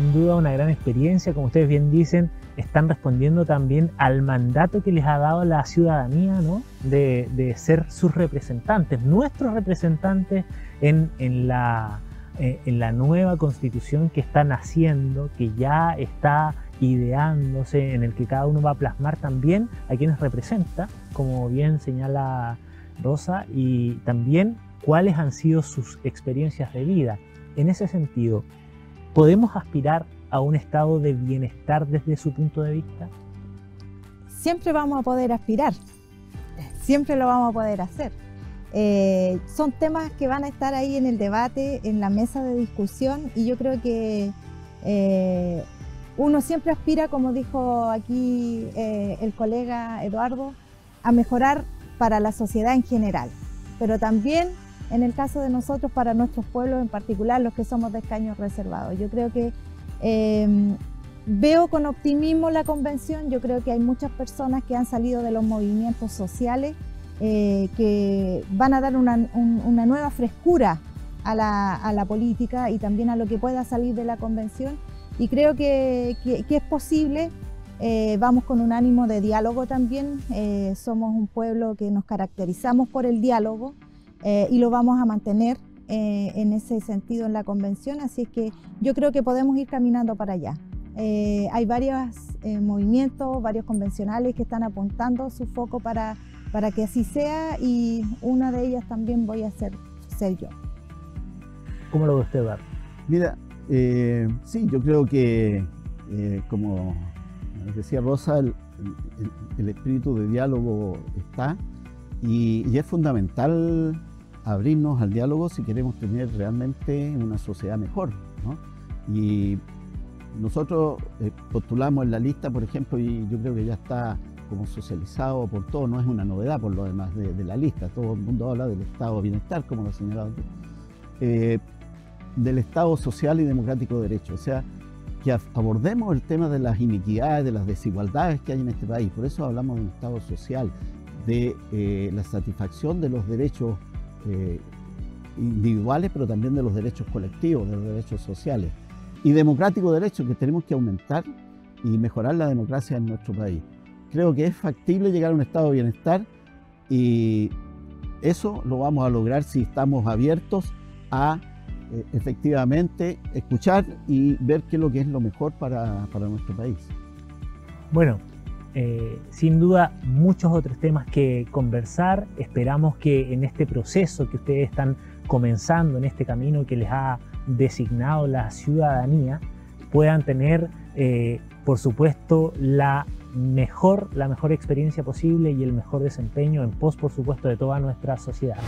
sin duda una gran experiencia, como ustedes bien dicen, están respondiendo también al mandato que les ha dado la ciudadanía, ¿no? De, ser sus representantes, nuestros representantes en, la, eh, en la nueva constitución que están haciendo, que ya está ideándose, en el que cada uno va a plasmar también a quienes representa, como bien señala Rosa, y también cuáles han sido sus experiencias de vida. En ese sentido, ¿podemos aspirar a un estado de bienestar desde su punto de vista? Siempre vamos a poder aspirar, siempre lo vamos a poder hacer. Eh, son temas que van a estar ahí en el debate, en la mesa de discusión y yo creo que eh, uno siempre aspira, como dijo aquí eh, el colega Eduardo, a mejorar para la sociedad en general, pero también en el caso de nosotros, para nuestros pueblos en particular, los que somos de escaños reservados. Yo creo que em, veo con optimismo la convención, yo creo que hay muchas personas que han salido de los movimientos sociales eh, que van a dar una, nueva frescura a la política y también a lo que pueda salir de la convención y creo que, es posible. Eh, vamos con un ánimo de diálogo también. Eh, somos un pueblo que nos caracterizamos por el diálogo eh, y lo vamos a mantener en ese sentido en la convención. Así es que yo creo que podemos ir caminando para allá. hay varios movimientos, varios convencionales que están apuntando su foco para, para que así sea y una de ellas también voy a ser, ser yo. ¿Cómo lo ve usted, Bar? Mira, eh, sí, yo creo que, eh, como decía Rosa, el, espíritu de diálogo está y, es fundamental abrirnos al diálogo si queremos tener realmente una sociedad mejor. Y nosotros eh, postulamos en la lista, por ejemplo, y yo creo que ya está como socializado por todo, no es una novedad por lo demás de, la lista, todo el mundo habla del estado de bienestar, como lo señalado del Estado social y democrático de derecho. O sea, que abordemos el tema de las iniquidades, de las desigualdades que hay en este país. Por eso hablamos de un Estado social, de eh, la satisfacción de los derechos eh, individuales, pero también de los derechos colectivos, de los derechos sociales. Y democrático de derecho que tenemos que aumentar y mejorar la democracia en nuestro país. Creo que es factible llegar a un estado de bienestar y eso lo vamos a lograr si estamos abiertos a eh, efectivamente escuchar y ver qué es lo que es lo mejor para, nuestro país. Bueno, eh, sin duda muchos otros temas que conversar. Esperamos que en este proceso que ustedes están comenzando, en este camino que les ha designado la ciudadanía, puedan tener, eh, por supuesto, la mejor, la mejor experiencia posible y el mejor desempeño en pos, por supuesto, de toda nuestra sociedad.